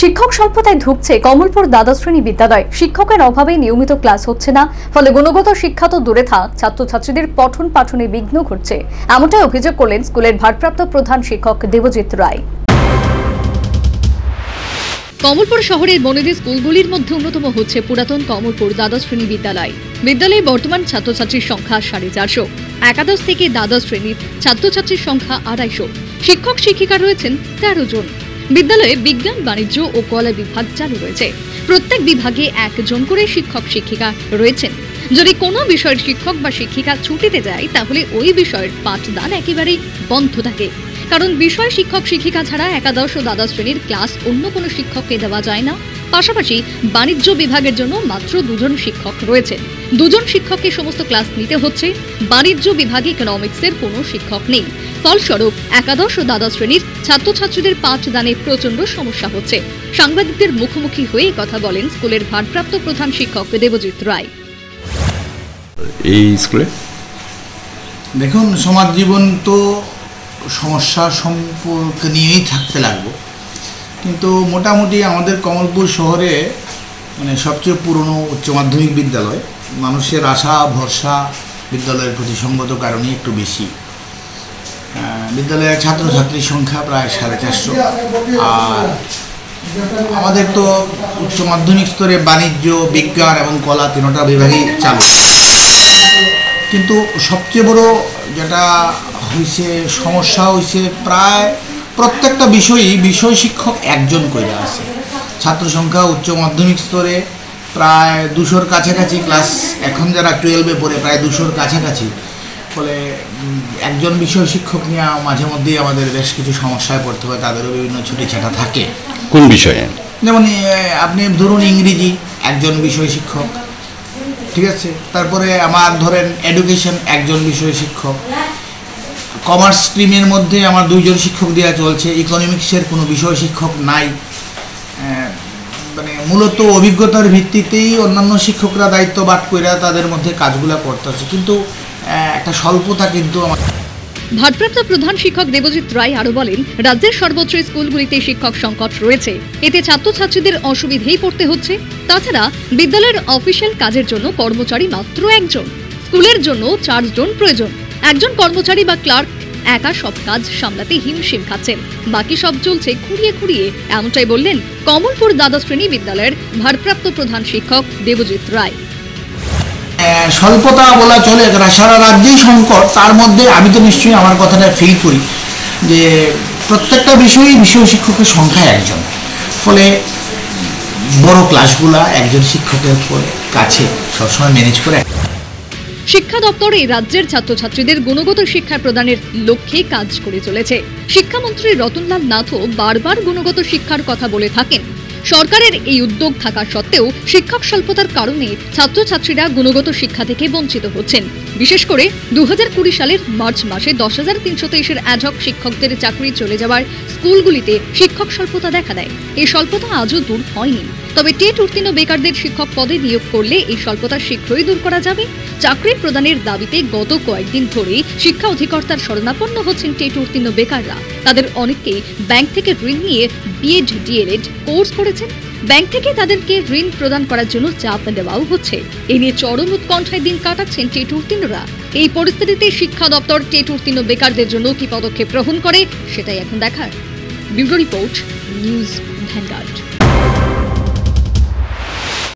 শিক্ষক স্বল্পতায় ধুঁকছে, কমলপুর দ্বাদশ শ্রেণি বিদ্যালয়। শিক্ষকের অভাবে নিয়মিত ক্লাস হচ্ছে না, ফলে গুণগত শিক্ষা তো দূরে থাক, ছাত্রছাত্রীদের পঠন পাঠনে বিঘ্ন ঘটছে। এমনটাই অভিযোগ করলেন স্কুলের ভারপ্রাপ্ত প্রধান শিক্ষক দেবজিৎ রায়। কমলপুর শহরের বনেদি স্কুলগুলির মধ্যে অন্যতম হচ্ছে পুরাতন কমলপুর দ্বাদশ শ্রেণি বিদ্যালয়। বিদ্যালয়ে বর্তমান ছাত্রছাত্রীর সংখ্যা সাড়ে চারশো। একাদশ থেকে দ্বাদশ শ্রেণির ছাত্রছাত্রীর সংখ্যা আড়াইশো। শিক্ষক শিক্ষিকা রয়েছেন তেরো জন। বিদ্যালয়ে বিজ্ঞান, বাণিজ্য ও কলা বিভাগ চালু রয়েছে। প্রত্যেক বিভাগে একজন করে শিক্ষক, শিক্ষিকা রয়েছেন। যদি কোনো বিষয়ের শিক্ষক বা শিক্ষিকা ছুটিতে যায়, তাহলে ওই বিষয়ের পাঠদান একেবারেই বন্ধ থাকে। কারণ বিষয় শিক্ষক, শিক্ষিকা ছাড়া একাদশ ও দ্বাদশ শ্রেণির ক্লাস অন্য কোনো শিক্ষককে দেওয়া যায় না। পাশাপাশি বাণিজ্য বিভাগের জন্য মাত্র দুজন শিক্ষক রয়েছেন দুজন শিক্ষককে সমস্ত ক্লাস নিতে হচ্ছে। বাণিজ্য বিভাগে ইকোনমিক্সের কোনো শিক্ষক নেই। ফলস্বরূপ একাদশ ও দ্বাদশ শ্রেণির ছাত্রছাত্রীদের পাঠদানে প্রচণ্ড সমস্যা হচ্ছে। সাংবাদিকদের মুখোমুখি হয়ে কথা বলেন স্কুলের ভারপ্রাপ্ত প্রধান শিক্ষক দেবজিৎ রায়। এই স্কুলে? দেখুন সমাজ জীবন তো সমস্যা সম্পর্ক নিয়েই থাকতে লাগবো। কিন্তু মোটামুটি আমাদের কমলপুর শহরে মানে সবচেয়ে পুরনো উচ্চ মাধ্যমিক বিদ্যালয়, মানুষের আশা, ভরসা বিদ্যালয়ের প্রতি সঙ্গত কারণে একটু বেশি। বিদ্যালয়ের ছাত্রছাত্রীর সংখ্যা প্রায় সাড়ে চারশো। আর আমাদের তো উচ্চ মাধ্যমিক স্তরে বাণিজ্য, বিজ্ঞান এবং কলা তিনোটা বিভাগই চালু। কিন্তু সবচেয়ে বড় যেটা হয়েছে সমস্যা হয়েছে প্রায় প্রত্যেকটা বিষয়ই বিষয় শিক্ষক একজন করে আছে। ছাত্র সংখ্যা উচ্চ মাধ্যমিক স্তরে প্রায় দুশোর কাছাকাছি ক্লাস এখন যারা টুয়েলভে পড়ে প্রায় দুশোর কাছাকাছি। ফলে একজন বিষয় শিক্ষক নিয়ে মাঝে মধ্যেই আমাদের বেশ কিছু সমস্যায় পড়তে হয় তাদেরও বিভিন্ন ছুটি ছাটা থাকে। কোন বিষয়ে? যেমন আপনি ধরুন ইংরেজি একজন বিষয় শিক্ষক ঠিক আছে? তারপরে আমার ধরেন এডুকেশন একজন বিষয় শিক্ষক। কমার্স স্ট্রিমের মধ্যে আমার দুইজন শিক্ষক দেওয়া চলছে। ইকোনমিক্সের কোনো বিষয় শিক্ষক নাই। মানে মূলত অভিজ্ঞতার ভিত্তিতেই অন্যান্য শিক্ষকরা দায়িত্ব বাট করে তাদের মধ্যে কাজগুলো করতেছে। কিন্তু একটা স্বল্পতা কিন্তু আমার ভারপ্রাপ্ত প্রধান শিক্ষক দেবজিৎ রায় আরও বলেন, রাজ্যের সর্বোচ্চ স্কুলগুলিতে শিক্ষক সংকট রয়েছে। এতে ছাত্রছাত্রীদের অসুবিধেই পড়তে হচ্ছে। তাছাড়া বিদ্যালয়ের অফিসিয়াল কাজের জন্য কর্মচারী মাত্র একজন। স্কুলের জন্য চারজন প্রয়োজন। একজন কর্মচারী বা ক্লার্ক একা সব কাজ সামলাতে হিমশিম খাচ্ছেন বাকি সব চলছে খুঁড়িয়ে খুঁড়িয়ে, এমনটাই বললেন কমলপুর দ্বাদশ শ্রেণি বিদ্যালয়ের ভারপ্রাপ্ত প্রধান শিক্ষক দেবজিৎ রায়। স্বল্পতা বলা চলে সারা রাজ্যেই সংকট, তার মধ্যে আমি তো নিশ্চয়ই আমার কথাটা ফিল করি যে প্রত্যেকটা বিষয়েই বিষয় শিক্ষকের সংখ্যা একজন। ফলে বড় ক্লাসগুলা একজন শিক্ষকের কাছে সবসময় ম্যানেজ করে শিক্ষা দপ্তর এই রাজ্যের ছাত্রছাত্রীদের গুণগত শিক্ষা প্রদানের লক্ষ্যে কাজ করে চলেছে। শিক্ষামন্ত্রী রতনলাল নাথও বারবার গুণগত শিক্ষার কথা বলে থাকেন। সরকারের এই উদ্যোগ থাকা সত্ত্বেও শিক্ষক স্বল্পতার কারণে ছাত্রছাত্রীরা গুণগত শিক্ষা থেকে বঞ্চিত হচ্ছেন। বিশেষ করে দু সালের মার্চ মাসে দশ হাজার তিনশো তেইশের অ্যাডহক শিক্ষকদের চাকরি চলে যাওয়ার স্কুলগুলিতে শিক্ষক স্বল্পতা দেখা দেয়। এই স্বল্পতা আজও দূর হয়নি। তবে টেট উত্তীর্ণ বেকারদের শিক্ষক পদে নিয়োগ করলে এই স্বল্পতা শীঘ্রই দূর করা যাবে। চাকরির প্রদানের দাবিতে গত কয়েকদিন ধরেই শিক্ষা অধিকর্তার শরণাপন্ন হচ্ছেন টেট উত্তীর্ণ বেকাররা। তাদের অনেককেই ব্যাংক থেকে ঋণ নিয়ে B Ed D El Ed course করেছেন। ব্যাংক থেকে তাদেরকে ঋণ প্রদান করার জন্য চাপ দেওয়াও হচ্ছে। এ নিয়ে চরম উৎকণ্ঠায় দিন কাটাচ্ছেন টেট উত্তীর্ণরা এই পরিস্থিতিতে শিক্ষা দপ্তর টেট উত্তীর্ণ বেকারদের জন্য কি পদক্ষেপ গ্রহণ করে, সেটাই এখন দেখার। Bureau report, news Vanguard.